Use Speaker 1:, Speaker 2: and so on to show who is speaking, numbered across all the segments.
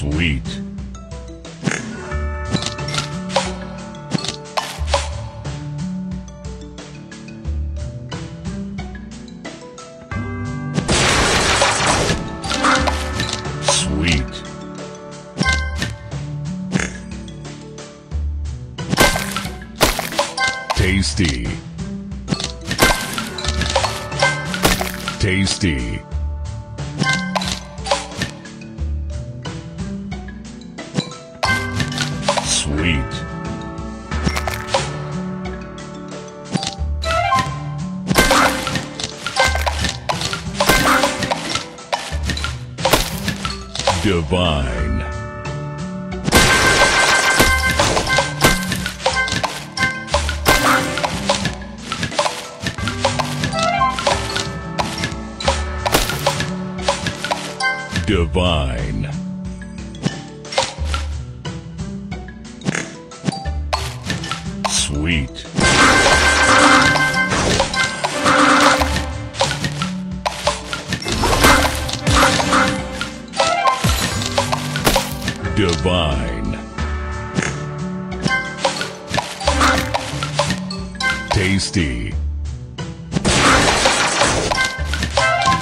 Speaker 1: Sweet. Sweet. Tasty. Tasty. Sweet. Divine. Divine. Sweet. Divine. Tasty.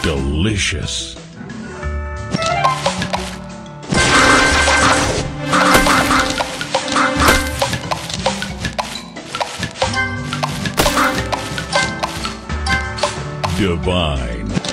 Speaker 1: Delicious. divine.